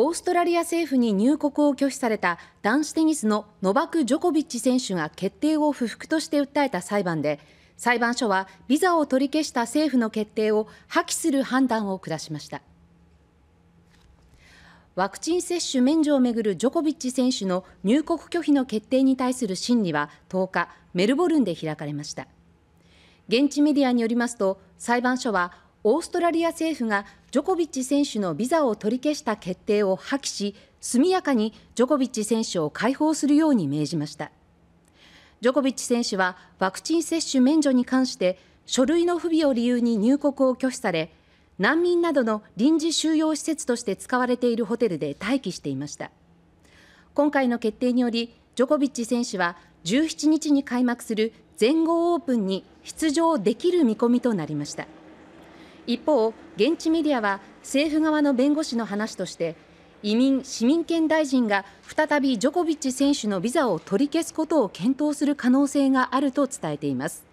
オーストラリア政府に入国を拒否された男子テニスのノバク・ジョコビッチ選手が決定を不服として訴えた裁判で裁判所はビザを取り消した政府の決定を破棄する判断を下しました。ワクチン接種免除をめぐるジョコビッチ選手の入国拒否の決定に対する審理は10日メルボルンで開かれました。現地メディアによりますと裁判所はオーストラリア政府がジョコビッチ選手のビザを取り消した決定を破棄し速やかにジョコビッチ選手を解放するように命じました。ジョコビッチ選手はワクチン接種免除に関して書類の不備を理由に入国を拒否され難民などの臨時収容施設として使われているホテルで待機していました。今回の決定によりジョコビッチ選手は17日に開幕する全豪オープンに出場できる見込みとなりました。一方現地メディアは政府側の弁護士の話として移民・市民権大臣が再びジョコビッチ選手のビザを取り消すことを検討する可能性があると伝えています。